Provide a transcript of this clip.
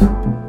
you.